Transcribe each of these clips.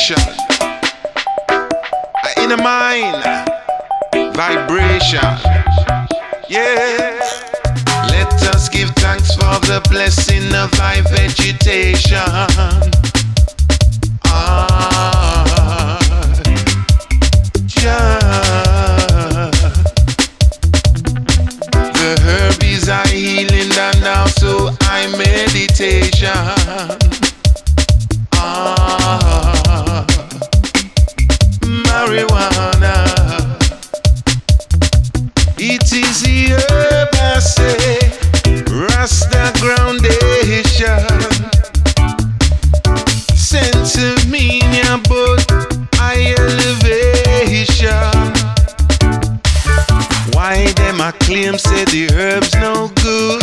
meditation. In a mind, vibration. Yeah. Let us give thanks for the blessing of high vegetation. Ah, yeah. The herbies are healing and also I meditation. Marijuana. It is the herb I say, Rasta groundation. Sense of meaning, but I elevation. Why them a claim say the herbs no good?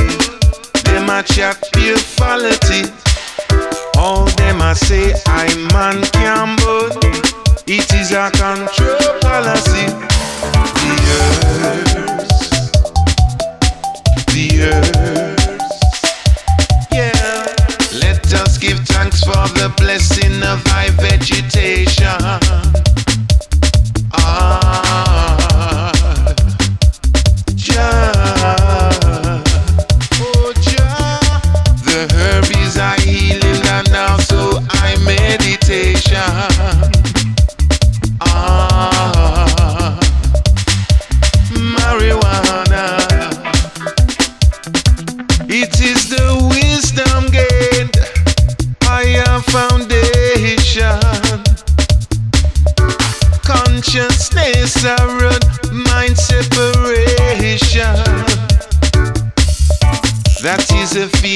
Them a chat pure quality. All them a say I man can but it is a control policy. The herbs, the herbs,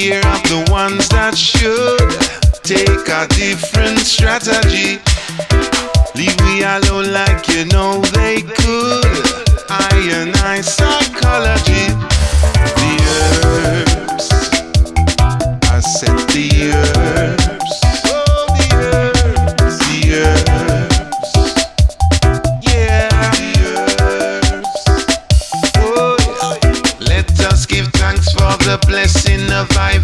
fear of the ones that should take a different strategy. Leave me alone like you know they could. I and I psychology.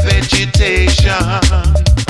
Vegetation.